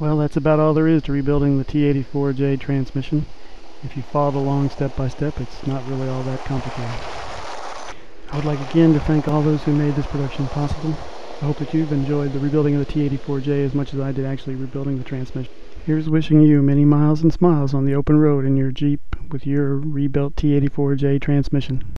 Well, that's about all there is to rebuilding the T84J transmission. If you follow along step by step, it's not really all that complicated. I would like again to thank all those who made this production possible. I hope that you've enjoyed the rebuilding of the T84J as much as I did actually rebuilding the transmission. Here's wishing you many miles and smiles on the open road in your Jeep with your rebuilt T84J transmission.